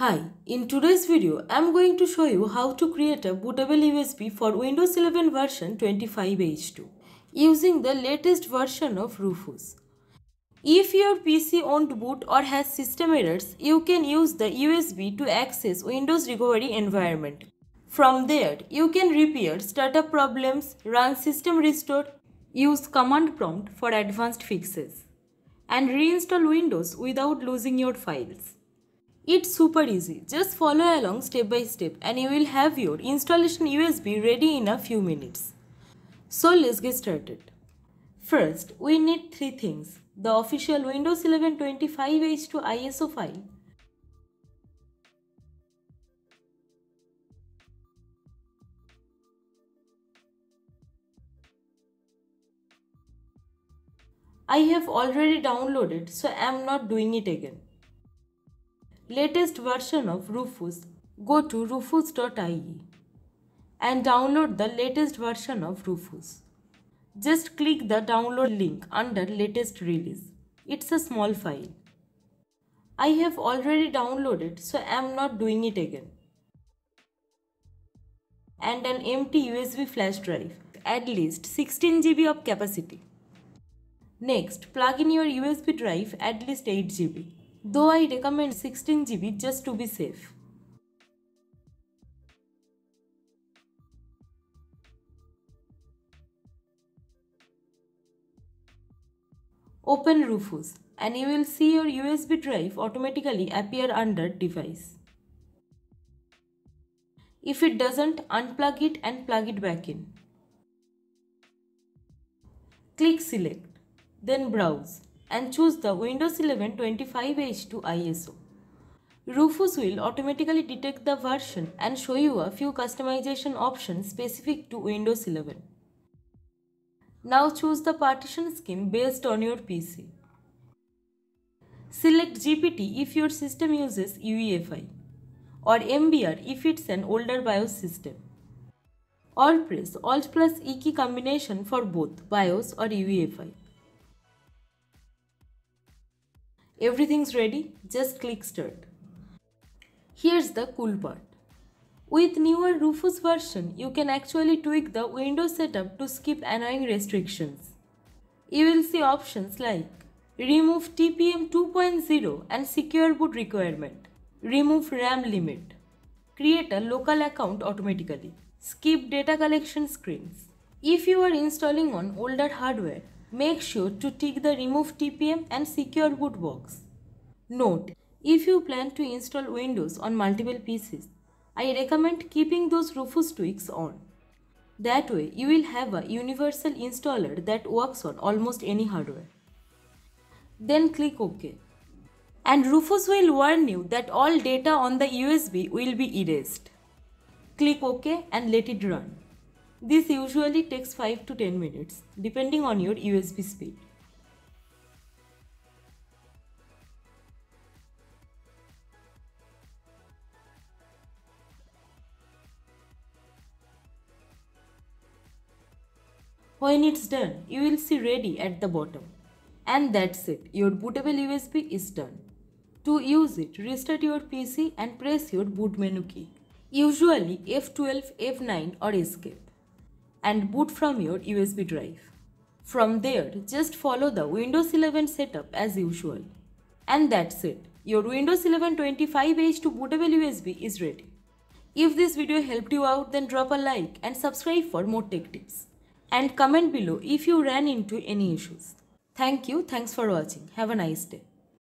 Hi, in today's video, I'm going to show you how to create a bootable USB for Windows 11 version 25H2 using the latest version of Rufus. If your PC won't boot or has system errors, you can use the USB to access Windows recovery environment. From there, you can repair startup problems, run system restore, use command prompt for advanced fixes, and reinstall Windows without losing your files. It's super easy. Just follow along step by step and you will have your installation USB ready in a few minutes. So let's get started. First, we need three things. The official Windows 11 25H2 ISO file, I have already downloaded so I am not doing it again latest version of Rufus, go to rufus.ie and download the latest version of Rufus. Just click the download link under latest release. It's a small file. I have already downloaded so I am not doing it again. And an empty USB flash drive, at least 16 GB of capacity. Next, plug in your USB drive at least 8 GB though I recommend 16 GB just to be safe. Open Rufus and you will see your USB drive automatically appear under device. If it doesn't, unplug it and plug it back in. Click select, then browse and choose the Windows 11 25H2 ISO. Rufus will automatically detect the version and show you a few customization options specific to Windows 11. Now choose the partition scheme based on your PC. Select GPT if your system uses UEFI or MBR if it's an older BIOS system. Or press Alt plus E key combination for both BIOS or UEFI. Everything's ready, just click start. Here's the cool part. With newer Rufus version, you can actually tweak the Windows setup to skip annoying restrictions. You will see options like Remove TPM 2.0 and Secure Boot requirement, Remove RAM limit, Create a local account automatically, Skip data collection screens. If you are installing on older hardware, Make sure to tick the remove TPM and secure boot box. Note, if you plan to install Windows on multiple PCs, I recommend keeping those Rufus tweaks on. That way, you will have a universal installer that works on almost any hardware. Then click OK. And Rufus will warn you that all data on the USB will be erased. Click OK and let it run. This usually takes 5 to 10 minutes depending on your USB speed. When it's done, you will see ready at the bottom. And that's it, your bootable USB is done. To use it, restart your PC and press your boot menu key. Usually F12, F9 or escape and boot from your USB drive. From there, just follow the Windows 11 setup as usual. And that's it. Your Windows 11 25H2 bootable USB is ready. If this video helped you out then drop a like and subscribe for more tech tips. And comment below if you ran into any issues. Thank you. Thanks for watching. Have a nice day.